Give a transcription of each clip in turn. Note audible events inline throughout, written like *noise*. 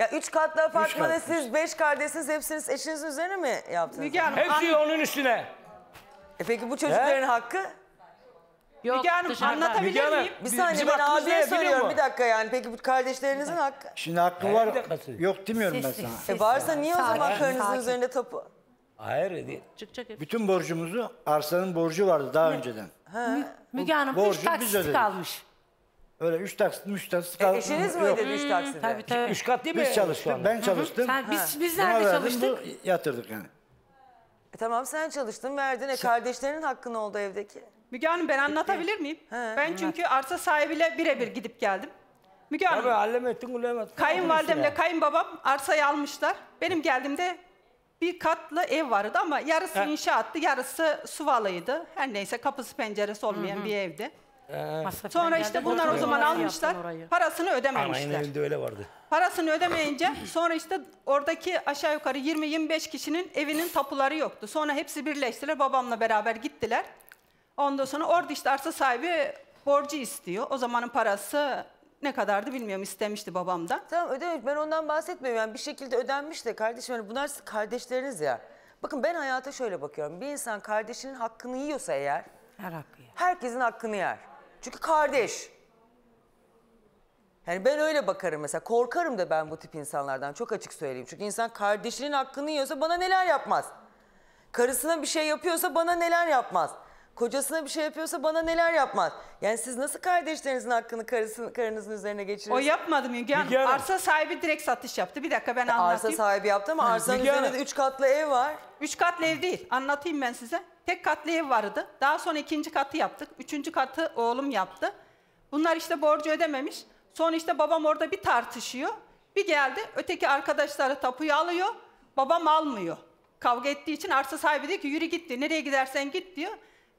Ya üç katlı apartmanda siz beş kardeşsiniz hepsiniz eşinizin üzerine mi yaptınız? Müge Hanım, Hepsi an- onun üstüne. E peki bu çocukların He? hakkı? Yok, Müge Hanım dışarıda. anlatabilir Hanım, miyim? Bir Bizim saniye ben hakkımız abiye biliyor soruyorum musun? bir dakika yani. Peki bu kardeşlerinizin hakkı? Şimdi hakkı var. dakikası. Yok demiyorum ben sana. E varsa niye o zaman karınızın sakin. üzerinde tapu? Hayır değil. Çıkacak hep. Bütün borcumuzu arsanın borcu vardı daha önceden. Müge Hanım Borcu üç biz taksit ödedik. kalmış. Öyle üç taksit, üç taksit E, eşiniz mi ödedi üç taksidi? Tabii tabii. Üç kat değil mi? Biz çalıştık, ben çalıştım. Sen, biz, biz Buna nerede verdim, çalıştık? bu yatırdık yani. E, tamam sen çalıştın verdin. E kardeşlerinin hakkı ne oldu evdeki? Müge Hanım ben anlatabilir miyim? ben çünkü arsa sahibiyle birebir gidip geldim. Müge Hanım, Tabii hallemettin ulemettin. kayınvalidemle kayınbabam arsayı almışlar. Benim geldiğimde bir katlı ev vardı ama yarısı inşaattı, yarısı suvalıydı. Her neyse kapısı penceresi olmayan bir evdi. Masraf Sonra geldi, işte bunlar o zaman almışlar, yaptın orayı. parasını Anayın ödememişler. evinde öyle vardı. Parasını ödemeyince *clears throat* sonra işte oradaki aşağı yukarı 20-25 kişinin evinin tapuları yoktu. Sonra hepsi birleştiler babamla beraber gittiler. Ondan sonra orada işte arsa sahibi borcu istiyor. O zamanın parası ne kadardı bilmiyorum istemişti babamdan. Tamam ödemiş ben ondan bahsetmiyorum. Yani bir şekilde ödenmiş de kardeşim hani bunlar sizin kardeşleriniz ya. Bakın ben hayata şöyle bakıyorum. Bir insan kardeşinin hakkını yiyorsa eğer Her hakkı ya. herkesin hakkını yer. Çünkü kardeş. Yani ben öyle bakarım mesela. Korkarım da ben bu tip insanlardan çok açık söyleyeyim. Çünkü insan kardeşinin hakkını yiyorsa bana neler yapmaz. Karısına bir şey yapıyorsa bana neler yapmaz. Kocasına bir şey yapıyorsa bana neler yapmaz. Yani siz nasıl kardeşlerinizin hakkını karısın, karınızın üzerine O geçiriyorsunuz? yapmadı Müge Hanım. Müge Hanım. Arsa sahibi direkt satış yaptı. Bir dakika ben Arsa anlatayım. sahibi yaptı ama arsanın Müge üzerinde Hanım. de üç katlı ev var. Üç katlı ev değil. Anlatayım ben size. Tek katlı ev vardı. Daha sonra ikinci katı yaptık. Üçüncü katı oğlum yaptı. Bunlar işte borcu ödememiş. Sonra işte babam orada bir tartışıyor. Bir geldi öteki arkadaşları tapuyu alıyor. Babam almıyor. Kavga ettiği için arsa sahibi diyor ki yürü git diyor. Nereye gidersen git diyor.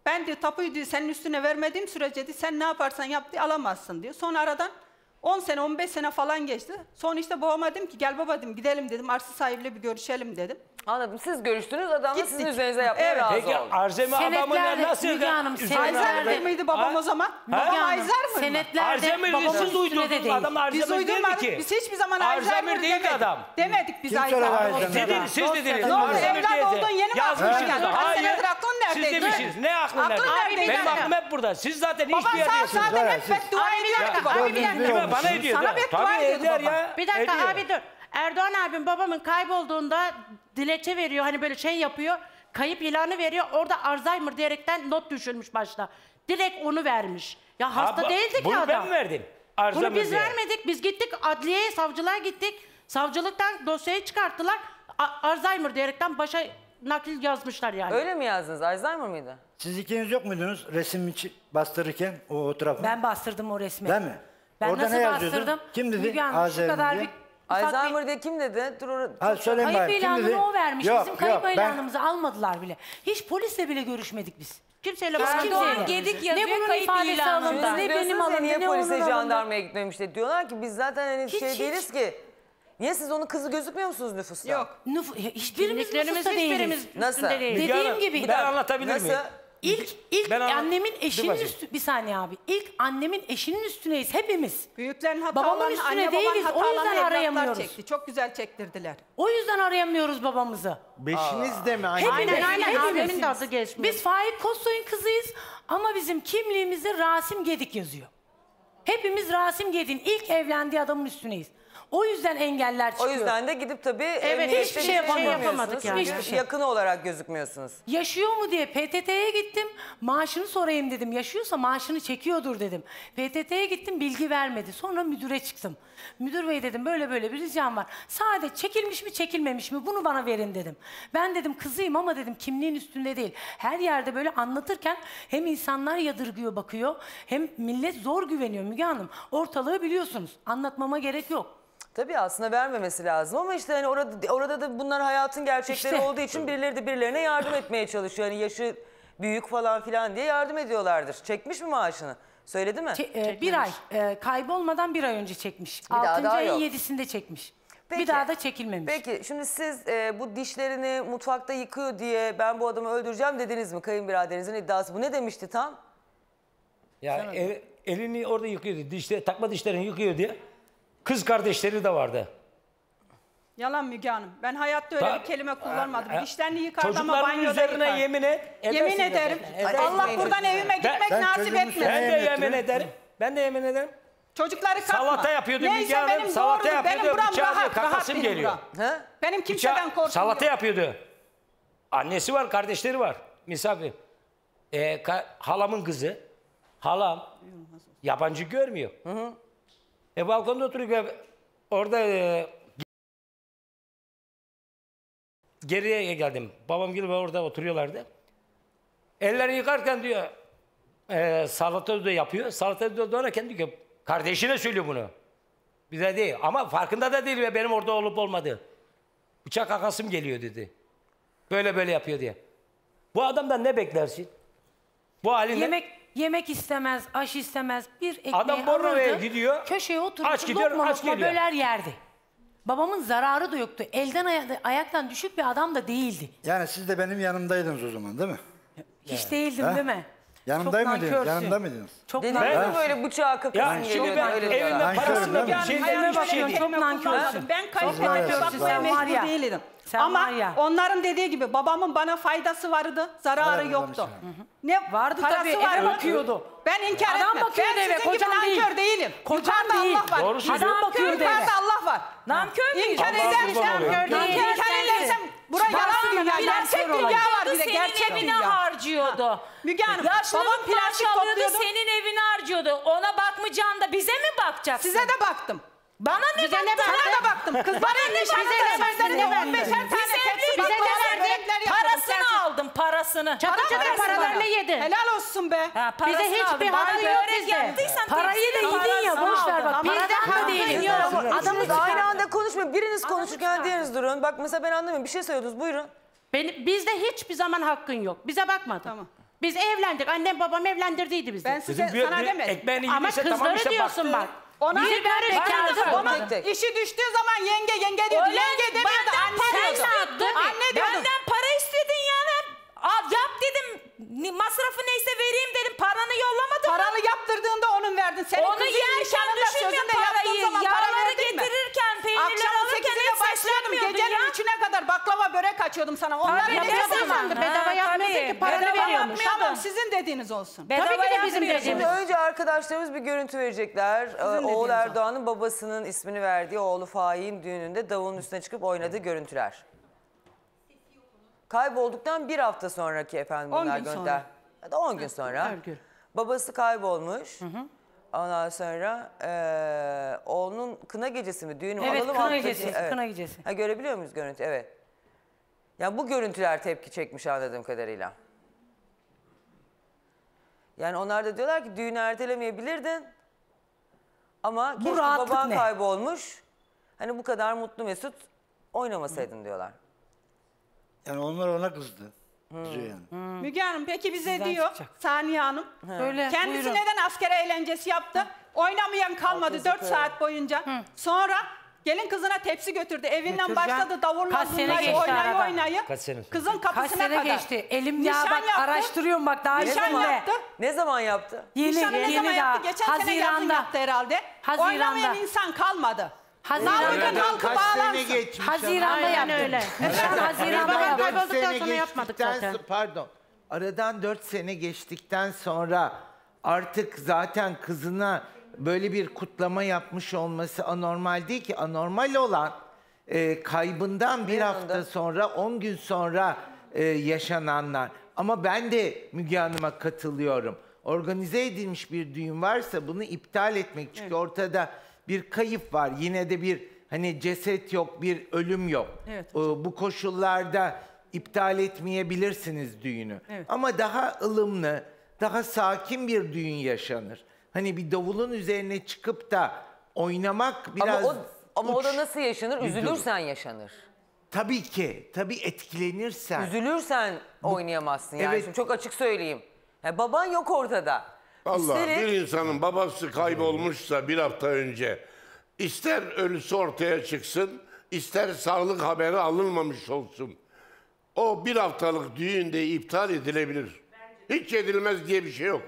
Ben diyor tapuyu diyor senin üstüne vermediğim sürece diyor, sen ne yaparsan yap diyor alamazsın diyor. Sonra aradan 10 sene 15 sene falan geçti. Sonra işte babama dedim ki gel baba dedim gidelim dedim. Arsa sahibiyle bir görüşelim dedim. Anladım. Siz görüştünüz adam da Gittik. sizin üzerinize yapmaya Evet. razı Peki oldu. Arzemi adamına Senetlerde nasıl... Müge Hanım, üzerine- Ayzer mıydı babam Ha? o zaman? Ha? Babam Müge Hanım, Ayzer mıydı? Senetlerde Arzemir babamın siz üstüne de uydurdunuz. değil. Adam Arzemir Biz değildi uydurmadık. ki. Biz hiçbir zaman Ayzer Arzemir demedik. değildi adam. Demedik biz Kim Ayzer. söyledi demedik. Ayzer? Siz dediniz, siz dediniz. Ne oldu Arzemir evlat oldun yeni mi Yazmışsınız aklın da. geldi? Kaç Hayır. senedir aklın Siz neredeydi? demişsiniz. Ne aklın Aklın nerede? neredeydi? Benim aklım hep burada. Siz zaten hiçbir Baban yerde sağ var ya, demek siz- beddua ediyordu ki. Baba bir Dördüncü dakika. Değil mi? Bana ediyordu. Sana beddua Tabii ediyordu eder ya. Bir dakika ediyor. abi dur. Erdoğan abim babamın kaybolduğunda dilekçe veriyor. Hani böyle şey yapıyor. Kayıp ilanı veriyor. Orada Alzheimer diyerekten not düşürmüş başta. Direkt onu vermiş. Ya hasta Ha, bu- değildi ki bunu adam. ben verdim. Bunu Arzemir biz diye. vermedik. Biz gittik adliyeye, savcılığa gittik. Savcılıktan dosyayı çıkarttılar. A- Alzheimer diyerekten başa nakil yazmışlar yani. Öyle mi yazdınız? Alzheimer mıydı? Siz ikiniz yok muydunuz resim için bastırırken o, o tarafı? Ben bastırdım o resmi. Değil mi? Ben Orada nasıl ne yazıyordu? bastırdım? Kim dedi? Müge Hanım, şu kadar diye. bir ufak bir- Alzheimer diye kim dedi? Dur or- Ha söyleyin Kayıp bari kim dedi? ilanını o vermiş. Yok, Bizim kayıp yok, ben- ilanımızı almadılar bile. Hiç polisle bile görüşmedik biz. Kimseyle biz Erdoğan kimseyle. Gedik yazıyor, ne bunun kayıp ifadesi ilanı. alındı, Siz ne diyorsunuz benim ya, alındı, niye ne polise onun alındı. jandarmaya gitmemişti? Diyorlar ki biz zaten hani Hiç, şey hiç. değiliz ki. Niye siz onun kızı gözükmüyor musunuz nüfusta? Yok. Nüf- hiçbirimiz Kimliklerimiz nüfusta hiçbirimiz değiliz. Nasıl? Üstünde. Müge Dediğim Hanım, gibi. Ben anlatabilir Nasıl? İlk, ilk Ben annemin Dur eşinin bakayım. üstü... Bir saniye abi. İlk annemin eşinin üstüneyiz hepimiz. Büyüklerin Babamın hatalarını, üstüne anne değiliz, o hatalarını yüzden evlatlar arayamıyoruz. çekti. Çok güzel çektirdiler. O yüzden arayamıyoruz babamızı. Beşiniz de mi aynı? Hepimiz, Aynen, aynen. hepimiz. Abimin de adı geçmiyor. Biz Faik Kostoy'un kızıyız ama bizim kimliğimizde Rasim Gedik yazıyor. Hepimiz Rasim Gedik'in ilk evlendiği adamın üstüneyiz. O yüzden engeller O çıkıyor. yüzden de gidip tabii Evet, emniyette hiçbir bir şey yapamadık. yapamıyorsunuz. Yani. Hiçbir şey. Yakını olarak gözükmüyorsunuz. Yaşıyor mu diye PTT'ye gittim. Maaşını sorayım dedim. Yaşıyorsa maaşını çekiyordur dedim. PTT'ye gittim bilgi vermedi. Sonra müdüre çıktım. Müdür bey dedim böyle böyle bir ricam var. Sade çekilmiş mi çekilmemiş mi bunu bana verin dedim. Ben dedim kızıyım ama dedim kimliğin üstünde değil. Her yerde böyle anlatırken hem insanlar yadırgıyor bakıyor hem millet zor güveniyor Müge Hanım. Ortalığı biliyorsunuz. Anlatmama gerek yok. Tabii aslında vermemesi lazım ama işte hani orada orada da bunlar hayatın gerçekleri İşte. olduğu için birileri de birilerine yardım etmeye çalışıyor. Hani yaşı büyük falan filan diye yardım ediyorlardır. Çekmiş mi maaşını? Söyledi mi? Çe- e, bir ay e, kaybolmadan bir ay önce çekmiş. daha Altıncı daha ayın yok. yedisinde çekmiş. Peki. Bir daha da çekilmemiş. Peki şimdi siz e, bu dişlerini mutfakta yıkıyor diye ben bu adamı öldüreceğim dediniz mi? Kayınbiraderinizin iddiası bu. Ne demişti tam? Ya el- elini orada yıkıyordu. Dişle, takma dişlerini yıkıyor diye. Kız kardeşleri de vardı. Yalan Müge Hanım. Ben hayatta öyle Ta- bir kelime kullanmadım. e, Dişlerini yıkardı ama Çocukların banyoda üzerine yıkar. yemin et. Yemin edersin ederim. zaten. Ay, Allah etmeyin buradan evime gitmek Ben nasip etmesin. Ben de Yemin ederim. Ben de yemin ederim. Çocukları katma. Salata yapıyordu Müge Neyse Hanım, benim salata doğru, yapıyordu, Benim buram bıçağı rahat, rahat kakasım benim geliyor. buram. Ha? Benim kimseden Bıçağı- korkum salata yok. yapıyordu. Annesi var, kardeşleri var. Misafir. Ee, ka- halamın kızı. Halam yabancı görmüyor. E balkonda oturuyor. Orada e, geriye geldim. Babam gibi orada oturuyorlardı. Ellerini yıkarken diyor e, salata da yapıyor. Salata da doğrarken diyor ki kardeşine söylüyor bunu. Bize değil ama farkında da değil ve benim orada olup olmadığı. Bıçak akasım geliyor dedi. Böyle böyle yapıyor diye. Bu adamdan ne beklersin? Bu haline Yemek yemek istemez, aş istemez. Bir ekmeği Adam Bornova'ya alırdı, gidiyor, Köşeye oturup aç gidiyor, lokma aç lokma geliyor. böler yerdi. Babamın zararı da yoktu. Elden aya- ayaktan düşük bir adam da değildi. Yani siz de benim yanımdaydınız o zaman değil mi? Hiç değildim Ha? değil mi? Yanımda Çok mıydınız? nankörsün. Yanımda mıydınız? Çok Dediniz nankör. mi böyle bıçağı Ya geliyor şimdi ben öyle evimde diyorlar. Nankör, parasını değil mi? bir şey değil. çok nankörsün. Ben kaliteme nankör, bakmaya mecbur nankör. değildim. Sen Ama var ya. onların dediği gibi babamın bana faydası vardı, zararı Evet, yoktu. Ne Vardı parası tabii, eve vardı. bakıyordu. Ben inkar Adam etmem. bakıyordu ben eve, sizin gibi nankör değil. değilim. Kocan Yukarıda değil. Allah var. Doğru söylüyor. Adam bakıyordu eve. Yukarıda Allah var. Nankör müyüz? İnkar Allah edersem, inkar edersem buraya yalan dünya, gerçek dünya var bir de senin gerçek evine dünya. harcıyordu. Müge Hanım, babam plastik alıyordu, topluyordu. senin evine harcıyordu. Ona bakmayacaksın da bize mi bakacaksın? Size de baktım. Bana ne Bize ne? Sana da baktım. Kızlara Bana ne bize de Bize sözlerine de 15'er tane tepsi bize de verdin. yapıyordum Parasını aldım, parasını. Çatı çatı Parasını paralarını yedin. Helal olsun be. Ha, parasını Bize hiçbir aldım. Bana hakkı yok bizde. Parayı da yedin ya boş ver bak. Bizde Paradan da hakkı değilim. Adamı aynı anda konuşmayın. Biriniz konuşurken diğeriniz durun. Bak mesela ben anlamıyorum. Bir şey söylüyordunuz. Buyurun. Benim, bizde hiçbir zaman hakkın yok. Bize bakmadın. Tamam. Biz evlendik. Annem babam evlendirdiydi bizi. Ben size sana demedim. Ekmeğini Ama yediyse kızları tamam işte diyorsun baktı. bak. Ona bir ben bekardım. Ona Tek tek. işi düştüğü zaman yenge yenge diyordu. Öyle yenge demiyordu. benden Anne para diyordu. Anne diyordu. Benden para istedin yani. Al yap dedim. Ni- Masrafı neyse vereyim dedim. Paranı yollamadın mı? Paralı yaptırdığında onun verdin. Senin Onu kızın yerken nişanında düşünmüyor sözünde yaptığın parayı. zaman para Yağları verdin mi? getirirken, peynirleri Akşam alırken 8'ine hiç başlıyordum. seslenmiyordun Gecenin ya. 3'üne kadar baklava börek açıyordum sana. Onlar Tabii, ne ne? Bedava Ha, paranı Bedava veriyormuş. Tamam sizin dediğiniz olsun. Tabii ki de bizim yapmıyordun. Şimdi dediğimiz. önce arkadaşlarımız bir görüntü verecekler. Ee, Oğul. Erdoğan'ın babasının ismini verdiği oğlu Faik'in düğününde davulun üstüne çıkıp oynadığı görüntüler. Kaybolduktan bir hafta sonraki efendim bunlar gün görüntüler. sonra. Ya da 10 gün sonra. Örgür. Babası kaybolmuş. Ondan sonra eee oğlunun kına gecesi mi düğünü mü? Evet, Alalım kına alttaki- gecesi, kına gecesi. Ha, görebiliyor muyuz görüntü? Evet. Ya bu görüntüler tepki çekmiş anladığım kadarıyla. Yani onlar da diyorlar ki düğünü ertelemeyebilirdin. Ama Bu keşke rahatlık baban ne? kaybolmuş. Hani bu kadar mutlu mesut oynamasaydın diyorlar. Yani onlar ona kızdı. Kızıyor yani. Müge Hanım peki bize Sizden diyor çıkacak. Saniye Hanım. Söyle, Kendisi buyurun. neden asker eğlencesi yaptı? Oynamayan kalmadı Altı 4 sıfır. saat boyunca. Sonra gelin kızına tepsi götürdü. Evinden Götüreceğim. başladı davulla Kaç sene zurnayı geçti oynayı aradan? oynayı. Kaç sene? Kızın Kaç kapısına sene kadar. geçti? Elim ya Nişan bak yaptı. araştırıyorum bak daha Nişan yaptı. Ne zaman yaptı? Yeni, Nişanı ne yeni zaman daha. yaptı? Geçen sene yazın Haziranda. yaptı herhalde. Haziranda. Oynamayan insan kalmadı. Haziranda. Aradan halkı kaç sene bağlansın. geçmiş Haziranda Aynen yaptım. öyle. Nişan Haziranda Aradan yaptım. dört Kaybolduktan sene sonra yapmadık geçtikten zaten. so- Pardon. Aradan 4 sene geçtikten sonra artık zaten kızına böyle bir kutlama yapmış olması anormal değil ki. Anormal olan e, kaybından bir Bir hafta anda. sonra 10 gün sonra e, yaşananlar. Ama ben de Müge Hanım'a katılıyorum. Organize edilmiş bir düğün varsa bunu iptal etmek. Çünkü ortada bir kayıp var. Yine de bir hani ceset yok, bir ölüm yok. Evet Ee, bu koşullarda iptal etmeyebilirsiniz düğünü. Evet. Ama daha ılımlı, daha sakin bir düğün yaşanır. Hani bir davulun üzerine çıkıp da oynamak biraz ama o, ama o da nasıl yaşanır? Üzülürsen yaşanır. Tabii ki, tabii etkilenirsen. Üzülürsen oynayamazsın yani. Evet. Şimdi çok açık söyleyeyim. Ya baban yok ortada. Allah Üstelik- bir insanın babası kaybolmuşsa bir hafta önce ister ölüsü ortaya çıksın ister sağlık haberi alınmamış olsun. O bir haftalık düğünde iptal edilebilir. Hiç edilmez diye bir şey yok.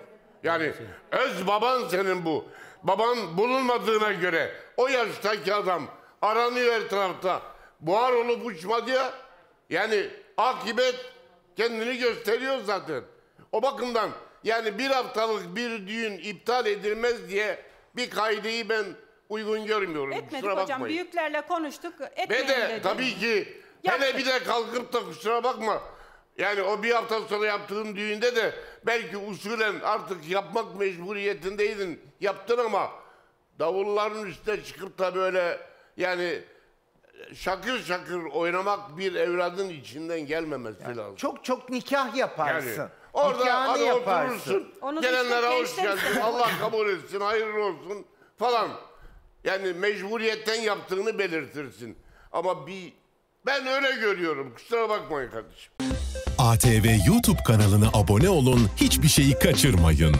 Yani öz baban senin bu. Baban bulunmadığına göre o yaştaki adam aranıyor her tarafta. buhar olup uçmadı ya. Yani akibet kendini gösteriyor zaten. O bakımdan yani bir haftalık bir düğün iptal edilmez diye bir kaideyi ben uygun görmüyorum. Etmedik Kusura hocam. bakmayın. Büyüklerle konuştuk. Ve Etmeyin de dedi. tabii ki Yaptık. hele bir de kalkıp da kusura bakma. Yani o bir hafta sonra yaptığın düğünde de belki usulen artık yapmak mecburiyetindeydin. Yaptın ama davulların üstüne çıkıp da böyle yani şakır şakır oynamak bir evladın içinden gelmemesi lazım. Çok çok nikah yaparsın. Yani orada hadi yaparsın. oturursun. Onu Gelenlere hoş geldin. Allah kabul etsin. Hayırlı olsun falan. Yani mecburiyetten yaptığını belirtirsin. Ama bir ben öyle görüyorum. Kusura bakmayın kardeşim. ATV YouTube kanalına abone olun, hiçbir şeyi kaçırmayın.